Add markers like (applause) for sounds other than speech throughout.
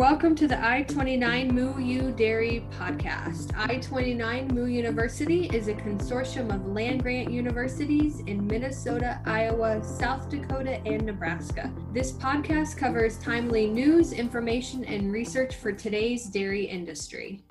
Welcome to the I 29 Moo U Dairy podcast. I 29 Moo University is a consortium of land grant universities in Minnesota, Iowa, South Dakota, and Nebraska. This podcast covers timely news, information, and research for today's dairy industry.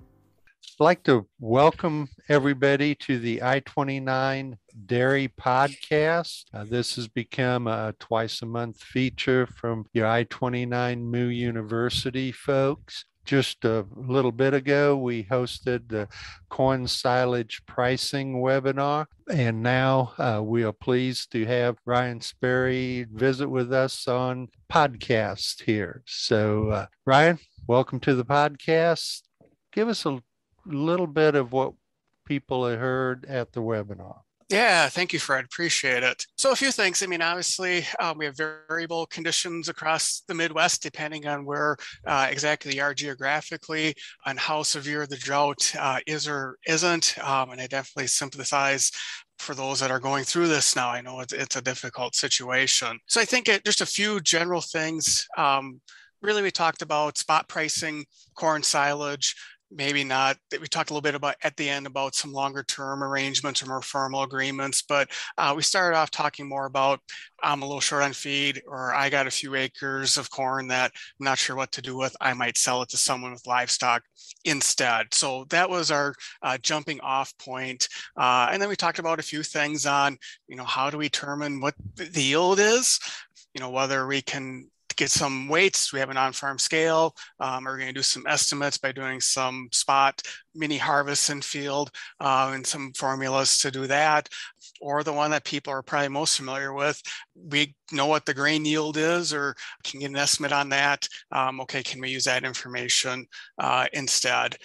I'd like to welcome everybody to the I 29 Dairy Podcast. Uh, this has become a twice a month feature from your I 29 Moo University folks. Just a little bit ago, we hosted the corn silage pricing webinar, and now uh, we are pleased to have Ryan Sterry visit with us on podcast here. So, uh, Ryan, welcome to the podcast. Give us a little bit of what people heard at the webinar. Yeah, thank you, Fred. Appreciate it. So, a few things. I mean, obviously, um, we have variable conditions across the Midwest, depending on where uh, exactly you are geographically, on how severe the drought uh, is or isn't. Um, and I definitely sympathize for those that are going through this now. I know it's, it's a difficult situation. So, I think it, just a few general things. Um, really, we talked about spot pricing, corn silage, maybe not that we talked a little bit about at the end about some longer term arrangements or more formal agreements but uh, we started off talking more about i'm a little short on feed or i got a few acres of corn that i'm not sure what to do with i might sell it to someone with livestock instead so that was our uh, jumping off point. Uh, and then we talked about a few things on you know how do we determine what the yield is you know whether we can get some weights. We have an on-farm scale. Um, we're going to do some estimates by doing some spot mini harvests in field uh, and some formulas to do that. Or the one that people are probably most familiar with, we know what the grain yield is or can get an estimate on that. Um, okay, can we use that information uh, instead?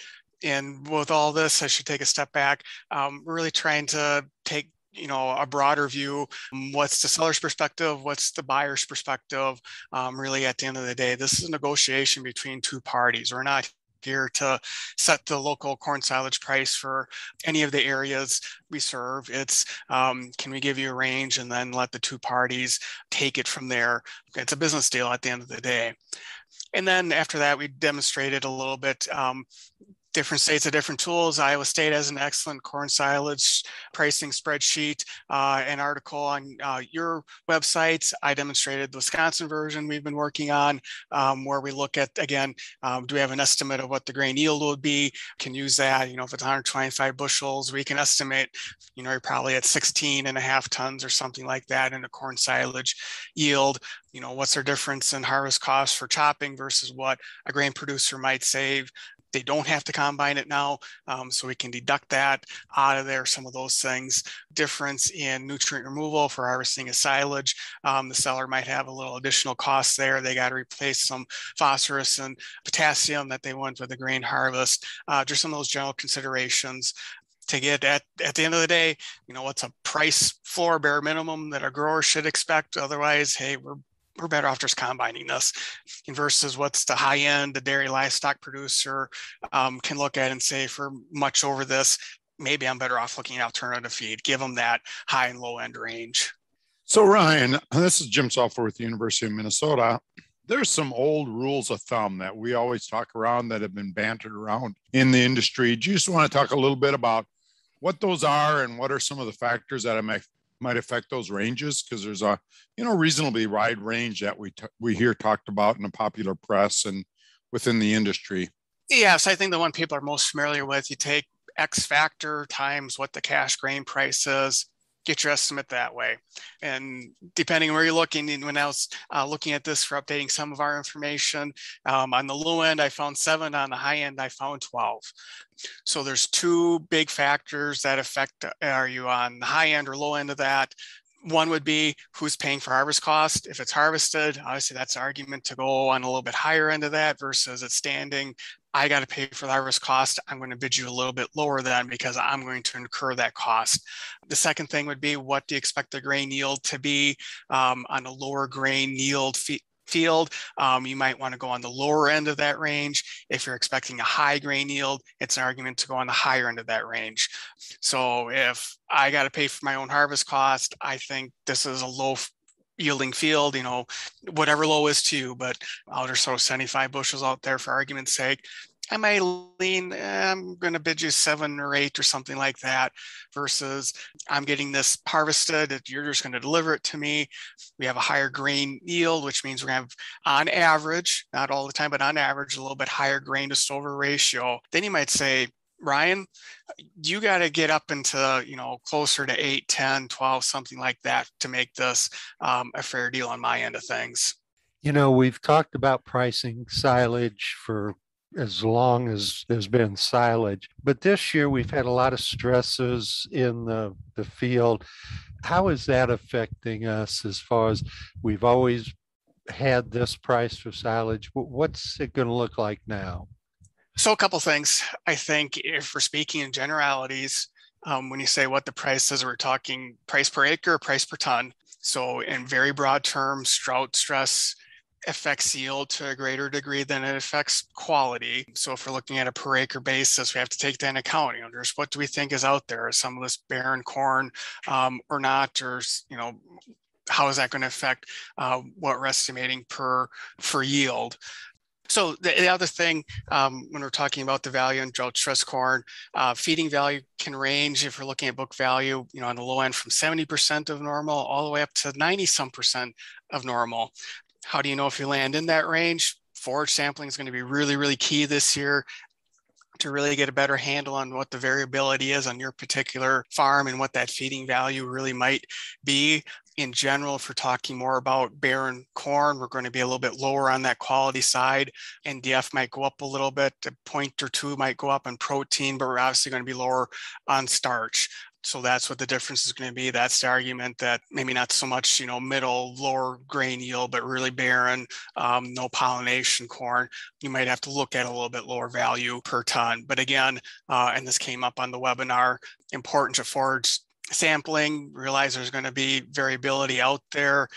And with all this, I should take a step back. Um, really trying to take you know a broader view what's the seller's perspective what's the buyer's perspective um, really at the end of the day this is a negotiation between two parties we're not here to set the local corn silage price for any of the areas we serve. It's um, can we give you a range and then let the two parties take it from there. It's a business deal at the end of the day. And then after that, we demonstrated a little bit um, different states have different tools. Iowa State has an excellent corn silage pricing spreadsheet. Uh, an article on uh, your website. I demonstrated the Wisconsin version we've been working on, um, where we look at again, um, do we have an estimate of what the grain yield would be? Can use that. You know, if it's 125 bushels, we can estimate. You know, you're probably at 16 and a half tons or something like that in a corn silage yield you know what's their difference in harvest costs for chopping versus what a grain producer might save they don't have to combine it now, um, so we can deduct that out of there. Some of those things, difference in nutrient removal for harvesting a silage. Um, the seller might have a little additional cost there. They got to replace some phosphorus and potassium that they went with the grain harvest. Uh, just some of those general considerations to get at, at the end of the day, you know, what's a price floor bare minimum that a grower should expect? Otherwise, hey, we're we're better off just combining this versus what's the high end the dairy livestock producer um, can look at and say for much over this maybe i'm better off looking at alternative feed. Give them that high and low end range. So ryan this is jim Salfer with the university of minnesota. There's some old rules of thumb that we always talk around that have been bantered around in the industry. Do you just want to talk a little bit about what those are and what are some of the factors that might affect those ranges because there's a you know reasonably wide range that we we hear talked about in the popular press and within the industry. Yes, I think the one people are most familiar with. You take X factor times what the cash grain price is, get your estimate that way. And depending where you're looking, and when I was uh, looking at this for updating some of our information, um, on the low end, I found seven. On the high end, I found 12. So there's two big factors that affect, uh, are you on the high end or low end of that? One would be who's paying for harvest cost. If it's harvested, obviously that's an argument to go on a little bit higher end of that versus it's standing. I got to pay for the harvest cost. I'm going to bid you a little bit lower than because I'm going to incur that cost. The second thing would be what do you expect the grain yield to be um, on a lower grain yield fee, field. Um, you might want to go on the lower end of that range. If you're expecting a high grain yield, it's an argument to go on the higher end of that range. So if I got to pay for my own harvest cost, I think this is a low yielding field, you know, whatever low is to but I'll just throw 75 bushels out there for argument's sake. I might lean, eh, I'm going to bid you seven or eight or something like that, versus I'm getting this harvested, you're just going to deliver it to me. We have a higher grain yield, which means we're have, on average, not all the time, but on average, a little bit higher grain to stover ratio. Then you might say, Ryan, you got to get up into, you know, closer to 8, 10, 12, something like that to make this um, a fair deal on my end of things. You know, we've talked about pricing silage for as long as there's been silage. But this year we've had a lot of stresses in the, the field. How is that affecting us as far as we've always had this price for silage? What's it going to look like now? So, a couple things. I think if we're speaking in generalities, um, when you say what the price is, we're talking price per acre, price per ton. So, in very broad terms, drought stress affects yield to a greater degree than it affects quality. So if we're looking at a per acre basis, we have to take that into account. You know, what do we think is out there? Is some of this barren corn um, or not? Or you know, how is that going to affect uh, what we're estimating per for yield? So the, the other thing, um, when we're talking about the value in drought stress corn, uh, feeding value can range if we're looking at book value, you know, on the low end from 70% of normal all the way up to 90 some percent of normal. How do you know if you land in that range? Forage sampling is going to be really, really key this year to really get a better handle on what the variability is on your particular farm and what that feeding value really might be. In general, if we're talking more about barren corn, we're going to be a little bit lower on that quality side. NDF might go up a little bit, a point or two might go up on protein, but we're obviously going to be lower on starch so that's what the difference is going to be. That's the argument that maybe not so much, you know, middle, lower grain yield, but really barren, um, no pollination corn. You might have to look at a little bit lower value per ton. But again, uh, and this came up on the webinar, important to forage sampling, realize there's going to be variability out there.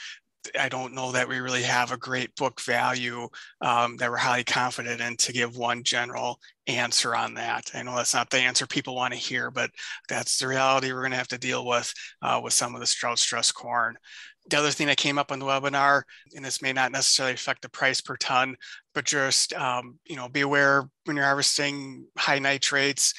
I don't know that we really have a great book value um, that we're highly confident in to give one general answer on that. I know that's not the answer people want to hear, but that's the reality we're going to have to deal with uh, with some of the drought stress corn. The other thing that came up on the webinar, and this may not necessarily affect the price per ton, but just um, you know be aware when you're harvesting high nitrates,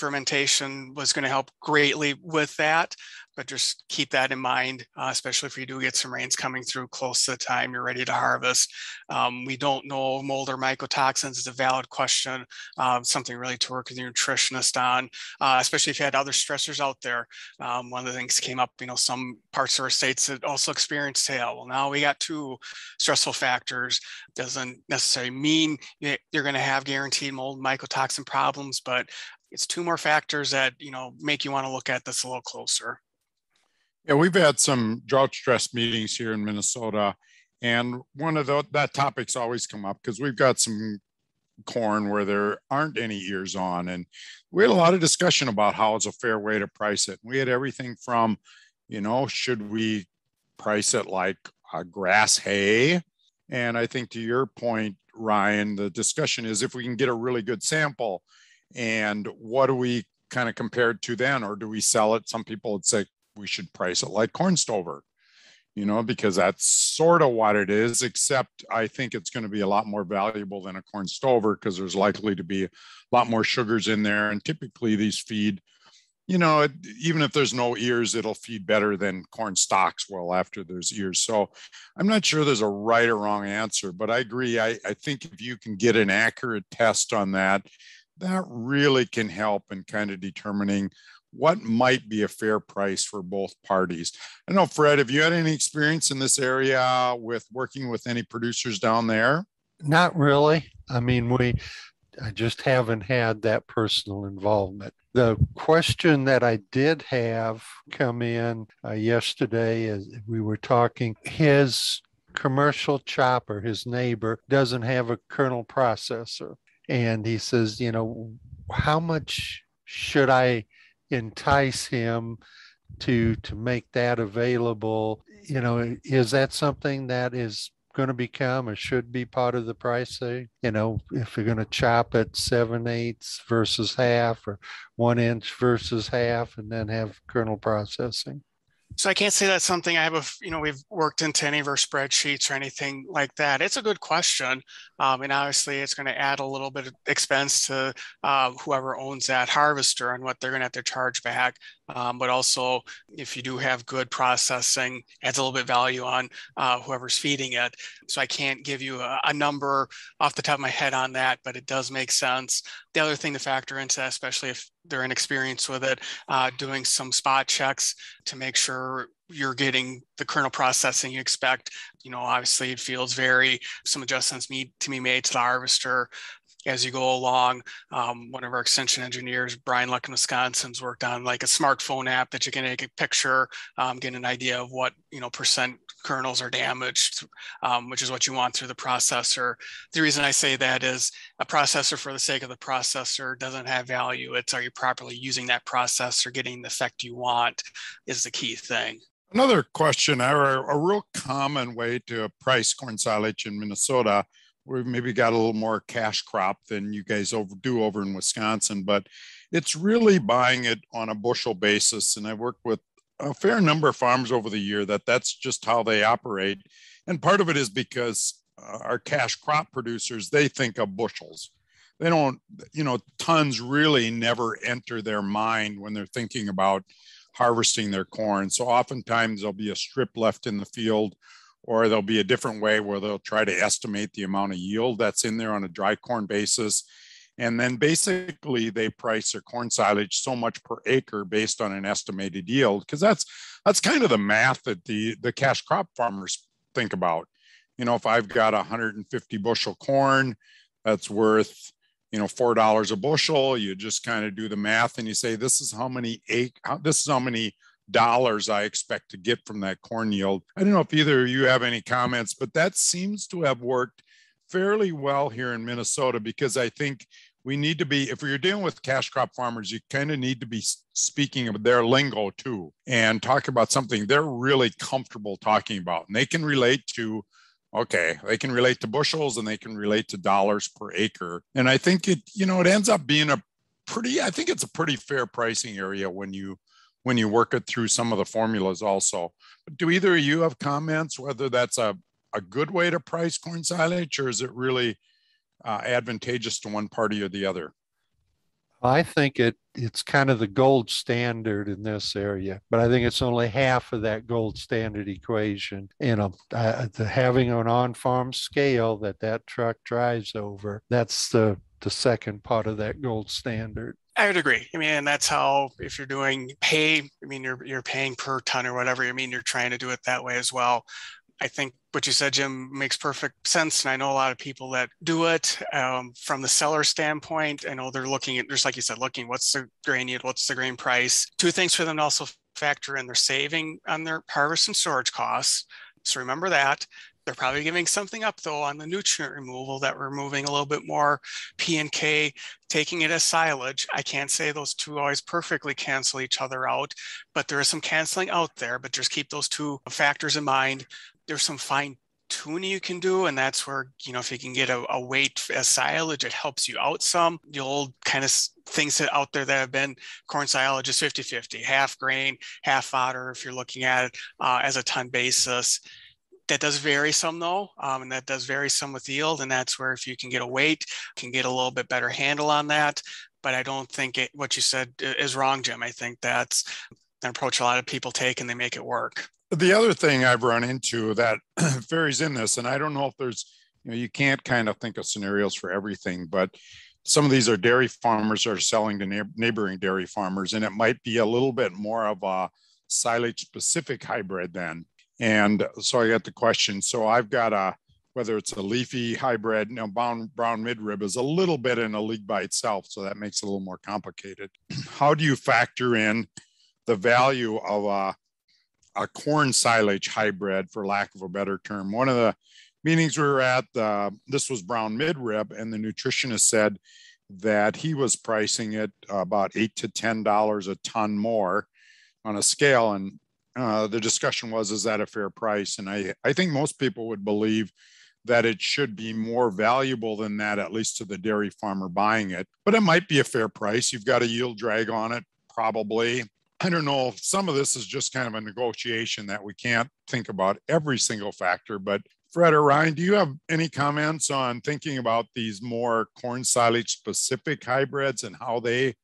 fermentation was going to help greatly with that but just keep that in mind, uh, especially if you do get some rains coming through close to the time you're ready to harvest. Um, we don't know mold or mycotoxins is a valid question, um, something really to work with your nutritionist on, uh, especially if you had other stressors out there. Um, one of the things came up, you know, some parts of our states that also experience hail. Well, now we got two stressful factors. Doesn't necessarily mean you're going to have guaranteed mold mycotoxin problems, but it's two more factors that you know make you want to look at this a little closer. Yeah, we've had some drought stress meetings here in Minnesota, and one of the, that topics always come up because we've got some corn where there aren't any ears on, and we had a lot of discussion about how it's a fair way to price it. We had everything from, you know, should we price it like a grass hay? And I think to your point, Ryan, the discussion is if we can get a really good sample, and what do we kind of compare it to then, or do we sell it? Some people would say we should price it like corn stover, you know, because that's sort of what it is, except I think it's going to be a lot more valuable than a corn stover because there's likely to be a lot more sugars in there. And typically these feed, you know, even if there's no ears, it'll feed better than corn stalks will after there's ears. So I'm not sure there's a right or wrong answer, but I agree. I, I think if you can get an accurate test on that, that really can help in kind of determining what might be a fair price for both parties. I know, Fred, have you had any experience in this area with working with any producers down there? Not really. I mean, we, I just haven't had that personal involvement. The question that I did have come in uh, yesterday as we were talking, his commercial chopper, his neighbor, doesn't have a kernel processor. And he says, you know, how much should I entice him to to make that available? You know is that something that is going to become or should be part of the pricing you know if you're going to chop it seven eighths versus half or one inch versus half and then have kernel processing So I can't say that's something I have a, you know, we've worked into any of our spreadsheets or anything like that. It's a good question. Um, and obviously it's going to add a little bit of expense to uh, whoever owns that harvester and what they're going to have to charge back. Um, but also if you do have good processing, adds a little bit value on uh, whoever's feeding it. So I can't give you a, a, number off the top of my head on that, but it does make sense. The other thing to factor into, especially if they're inexperienced with it, uh, doing some spot checks to make sure you're getting the kernel processing you expect. You know, obviously it fields vary. Some adjustments need to be made to the harvester as you go along. Um, one of our extension engineers, Brian Luck in Wisconsin's worked on like a smartphone app that you can take a picture, um, get an idea of what, you know, percent kernels are damaged, um, which is what you want through the processor. The reason I say that is a processor for the sake of the processor doesn't have value. It's are you properly using that processor, getting the effect you want is the key thing. Another question, or a real common way to price corn silage in Minnesota we've maybe got a little more cash crop than you guys over, do over in Wisconsin, but it's really buying it on a bushel basis. And I've worked with a fair number of farms over the year that that's just how they operate. And part of it is because uh, our cash crop producers, they think of bushels. They don't, you know, tons really never enter their mind when they're thinking about harvesting their corn. So oftentimes there'll be a strip left in the field or there'll be a different way where they'll try to estimate the amount of yield that's in there on a dry corn basis. And then basically they price their corn silage so much per acre based on an estimated yield, because that's that's kind of the math that the the cash crop farmers think about. You know, if I've got 150 bushel corn, that's worth you know four dollars a bushel. You just kind of do the math and you say this is how many acre, this is how many dollars I expect to get from that corn yield. I don't know if either of you have any comments, but that seems to have worked fairly well here in Minnesota because I think we need to be, if you're dealing with cash crop farmers, you kind of need to be speaking of their lingo too and talk about something they're really comfortable talking about. And they can relate to, okay, they can relate to bushels and they can relate to dollars per acre. And I think it, you know, it ends up being a pretty, I think it's a pretty fair pricing area when you when you work it through some of the formulas also. But do either of you have comments whether that's a, a good way to price corn silage or is it really uh, advantageous to one party or the other? I think it it's kind of the gold standard in this area, but I think it's only half of that gold standard equation. You know, uh, the, having an on-farm scale that that truck drives over, that's the the second part of that gold standard. I would agree. I mean, that's how if you're doing pay, I mean, you're you're paying per ton or whatever. I mean, you're trying to do it that way as well. I think what you said, Jim, makes perfect sense. And I know a lot of people that do it um, from the seller standpoint. I know they're looking at, just like you said, looking what's the grain yield, what's the grain price. Two things for them to also factor in: they're saving on their harvest and storage costs. So remember that. They're probably giving something up though on the nutrient removal that we're moving a little bit more P and K, taking it as silage. I can't say those two always perfectly cancel each other out, but there is some canceling out there. But just keep those two factors in mind. There's some fine tuning you can do and that's where you know if you can get a, a, weight as silage it helps you out some the old kind of things that out there that have been corn silage is 50 50 half grain half fodder if you're looking at it uh, as a ton basis that does vary some though, um, and that does vary some with yield. And that's where if you can get a weight, can get a little bit better handle on that. But I don't think it, what you said is wrong, Jim. I think that's an approach a lot of people take and they make it work. The other thing I've run into that (clears throat) varies in this, and I don't know if there's, you know, you can't kind of think of scenarios for everything, but some of these are dairy farmers are selling to neighboring dairy farmers, and it might be a little bit more of a silage specific hybrid then. And so I got the question. So I've got a, whether it's a leafy hybrid, you know, brown, brown midrib is a little bit in a league by itself. So that makes it a little more complicated. (clears throat) How do you factor in the value of a, a corn silage hybrid, for lack of a better term? One of the meetings we were at, uh, this was brown midrib, and the nutritionist said that he was pricing it about eight to ten dollars a ton more on a scale, and uh, the discussion was, is that a fair price? And I, I think most people would believe that it should be more valuable than that, at least to the dairy farmer buying it. But it might be a fair price. You've got a yield drag on it, probably. I don't know some of this is just kind of a negotiation that we can't think about every single factor, but Fred or Ryan, do you have any comments on thinking about these more corn silage specific hybrids and how they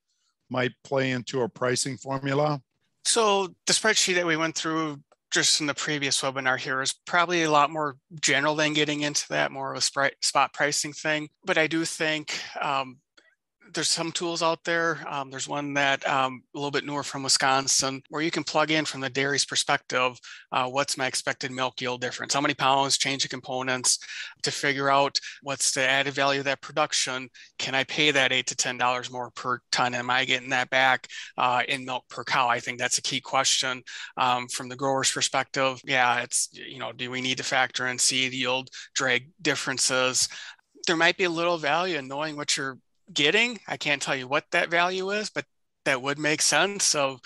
might play into a pricing formula? So the spreadsheet that we went through just in the previous webinar here is probably a lot more general than getting into that more of a spot pricing thing. But I do think um, there's some tools out there. Um, there's one that um, a little bit newer from Wisconsin where you can plug in from the dairy's perspective, uh, what's my expected milk yield difference? How many pounds, change the components to figure out what's the added value of that production. Can I pay that eight to $10 more per ton? Am I getting that back uh, in milk per cow? I think that's a key question um, from the grower's perspective. Yeah, it's, you know, do we need to factor in seed yield, drag differences? there might be a little value in knowing what you're getting. I can't tell you what that value is, but that would make sense. So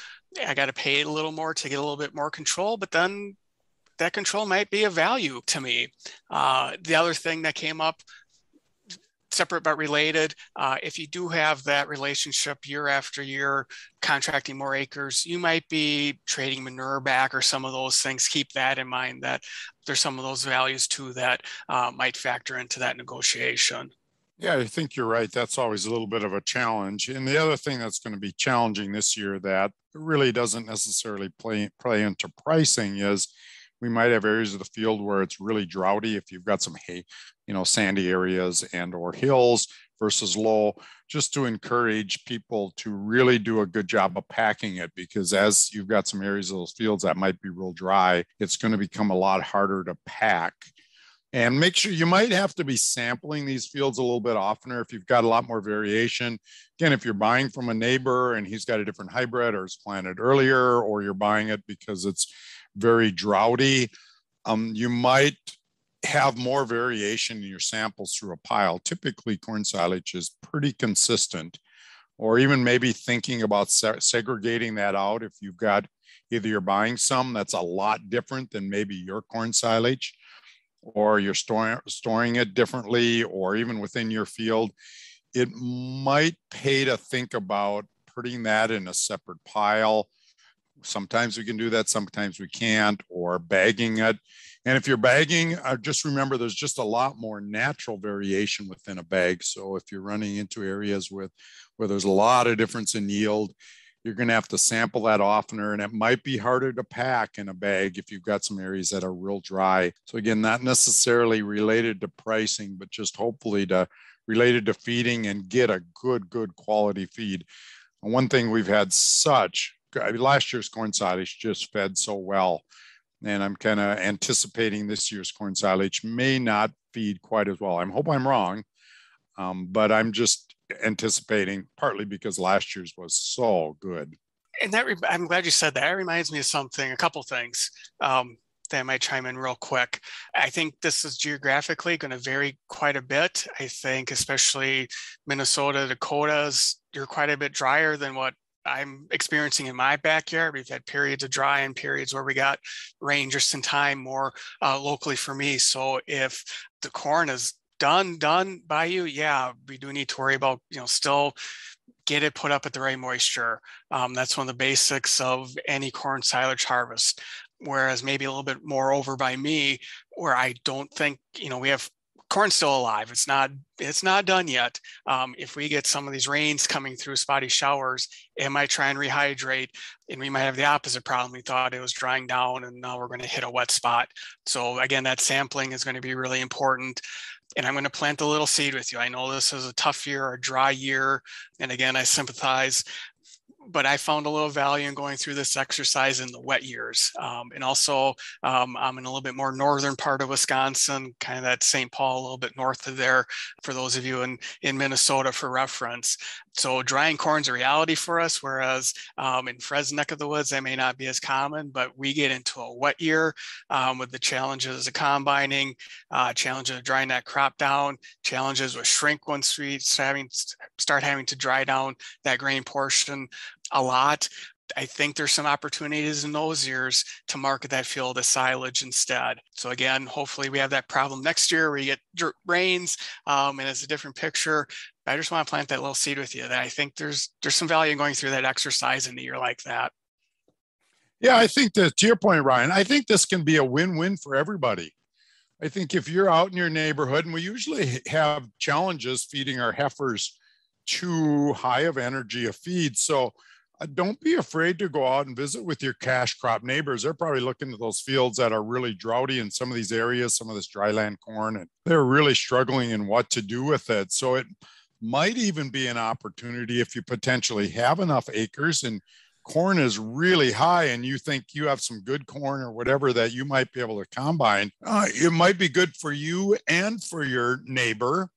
I got to pay a little more to get a little bit more control, but then that control might be a value to me. Uh, the other thing that came up, separate but related, uh, if you do have that relationship year after year, contracting more acres, you might be trading manure back or some of those things. Keep that in mind that there's some of those values too that uh, might factor into that negotiation. Yeah, I think you're right. That's always a little bit of a challenge. And the other thing that's going to be challenging this year that really doesn't necessarily play play into pricing is we might have areas of the field where it's really droughty if you've got some hay, you know, sandy areas and or hills versus low, just to encourage people to really do a good job of packing it because as you've got some areas of those fields that might be real dry, it's going to become a lot harder to pack and make sure you might have to be sampling these fields a little bit oftener if you've got a lot more variation. Again, if you're buying from a neighbor and he's got a different hybrid or it's planted earlier, or you're buying it because it's very droughty, um, you might have more variation in your samples through a pile. Typically, corn silage is pretty consistent, or even maybe thinking about se segregating that out if you've got either you're buying some that's a lot different than maybe your corn silage or you're storing, storing it differently, or even within your field, it might pay to think about putting that in a separate pile. Sometimes we can do that, sometimes we can't, or bagging it. And if you're bagging, uh, just remember there's just a lot more natural variation within a bag. So if you're running into areas with where there's a lot of difference in yield, you're going to have to sample that oftener and it might be harder to pack in a bag if you've got some areas that are real dry. So again, not necessarily related to pricing, but just hopefully to related to feeding and get a good, good quality feed. And one thing we've had such, I mean, last year's corn silage just fed so well. And I'm kind of anticipating this year's corn silage may not feed quite as well. I hope I'm wrong, um, but I'm just anticipating, partly because last year's was so good. And that I'm glad you said that. It reminds me of something, a couple things um, that I might chime in real quick. I think this is geographically going to vary quite a bit. I think, especially Minnesota, Dakotas, you're quite a bit drier than what I'm experiencing in my backyard. We've had periods of dry and periods where we got rain just in time more uh, locally for me. So if the corn is done done by you yeah we do need to worry about you know still get it put up at the right moisture. Um, that's one of the basics of any corn silage harvest. Whereas maybe a little bit more over by me where i don't think you know we have corn still alive. It's not it's not done yet. Um, if we get some of these rains coming through spotty showers it might try and rehydrate and we might have the opposite problem. We thought it was drying down and now we're going to hit a wet spot. So again that sampling is going to be really important and I'm going to plant a little seed with you. I know this is a tough year, a dry year. And again, I sympathize but I found a little value in going through this exercise in the wet years. Um, and also, um, I'm in a little bit more northern part of Wisconsin, kind of that St. Paul, a little bit north of there, for those of you in, in Minnesota for reference. So drying corn's a reality for us, whereas um, in Fred's neck of the woods, that may not be as common, but we get into a wet year um, with the challenges of combining, uh, challenges of drying that crop down, challenges with shrink once we start having to dry down that grain portion a lot. I think there's some opportunities in those years to market that field as silage instead. So again, hopefully we have that problem next year where you get rains um, and it's a different picture. I just want to plant that little seed with you that I think there's there's some value in going through that exercise in a year like that. Yeah, I think that to your point, Ryan, I think this can be a win win for everybody. I think if you're out in your neighborhood, and we usually have challenges feeding our heifers too high of energy of feed. So don't be afraid to go out and visit with your cash crop neighbors. They're probably looking at those fields that are really droughty in some of these areas, some of this dryland corn, and they're really struggling in what to do with it. So it might even be an opportunity if you potentially have enough acres and corn is really high and you think you have some good corn or whatever that you might be able to combine, uh, it might be good for you and for your neighbor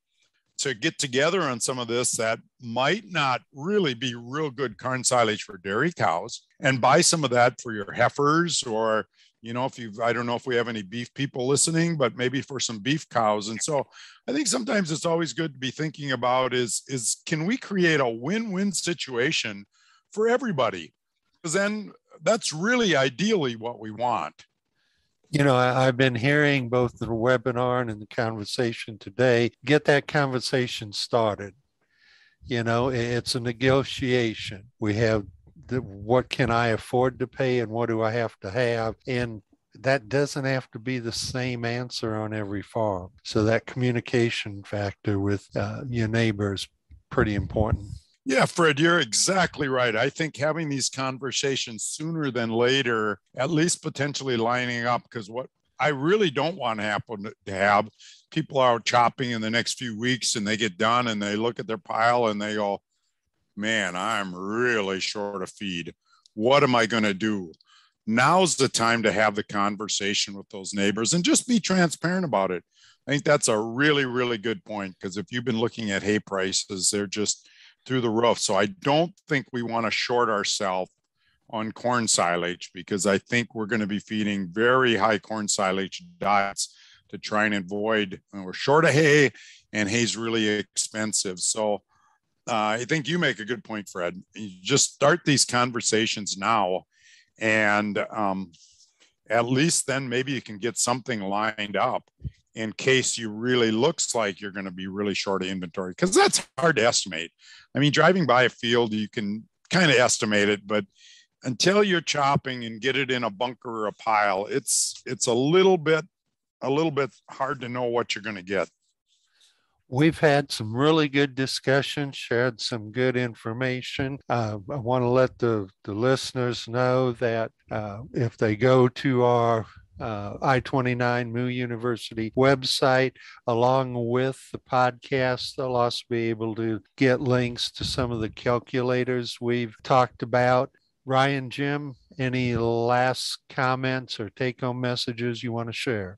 to get together on some of this that might not really be real good corn silage for dairy cows and buy some of that for your heifers or you know if you i don't know if we have any beef people listening but maybe for some beef cows and so i think sometimes it's always good to be thinking about is is can we create a win-win situation for everybody. Because then that's really ideally what we want. You know, I, have been hearing both the webinar and the conversation today. Get that conversation started. You know, it's a negotiation. We have the, what can I afford to pay and what do I have to have? And that doesn't have to be the same answer on every farm. So that communication factor with uh, your is pretty important. Yeah, Fred, you're exactly right. I think having these conversations sooner than later, at least potentially lining up, because what I really don't want to happen to have people are chopping in the next few weeks and they get done and they look at their pile and they go, man, I'm really short of feed. What am I going to do? Now's the time to have the conversation with those neighbors and just be transparent about it. I think that's a really, really good point because if you've been looking at hay prices, they're just through the roof. So I don't think we want to short ourselves on corn silage because I think we're going to be feeding very high corn silage diets to try and avoid. we're short of hay, and hay's really expensive. So uh, I think you make a good point, Fred. You just start these conversations now, and um, at least then maybe you can get something lined up in case you really looks like you're going to be really short of inventory because that's hard to estimate i mean driving by a field you can kind of estimate it but until you're chopping and get it in a bunker or a pile it's it's a little bit a little bit hard to know what you're going to get We've had some really good discussions, shared some good information. Uh, I want to let the, the listeners know that uh, if they go to our uh, I 29 Moo University website, along with the podcast. They'll also be able to get links to some of the calculators we've talked about. Ryan, Jim, any last comments or take home messages you want to share?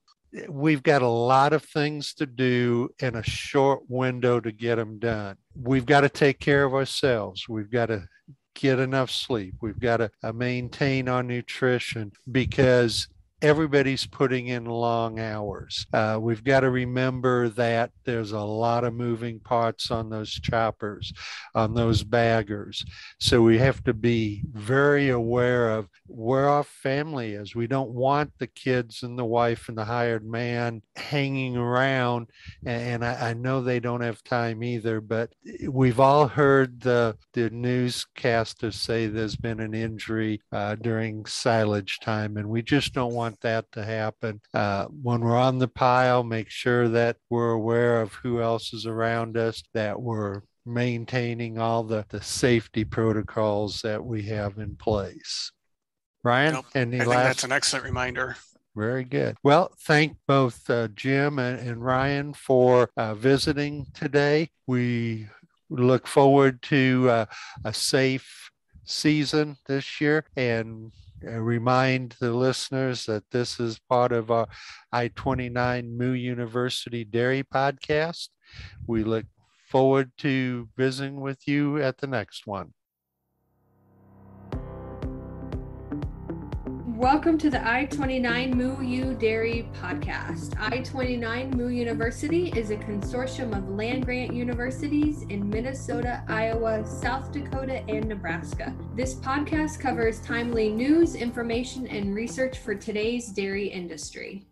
We've got a lot of things to do in a short window to get them done. We've got to take care of ourselves. We've got to get enough sleep. We've got to uh, maintain our nutrition because everybody's putting in long hours. Uh, we've got to remember that there's a lot of moving parts on those choppers, on those baggers. So we have to be very aware of where our family is. We don't want the kids and the wife and the hired man hanging around. And I, I know they don't have time either, but we've all heard the, the newscasters say there's been an injury uh, during silage time, and we just don't want want that to happen. Uh, when we're on the pile, make sure that we're aware of who else is around us, that we're maintaining all the, the safety protocols that we have in place. Ryan, nope. any I last? that's an excellent reminder. Very good. Well, thank both uh, Jim and, and, Ryan for uh, visiting today. We look forward to uh, a safe season this year and Uh, remind the listeners that this is part of our I 29 Moo University Dairy podcast. We look forward to visiting with you at the next one. Welcome to the I 29 Moo U Dairy podcast. I 29 Moo University is a consortium of land grant universities in Minnesota, Iowa, South Dakota, and Nebraska. This podcast covers timely news, information, and research for today's dairy industry.